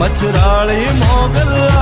मछराले Mogla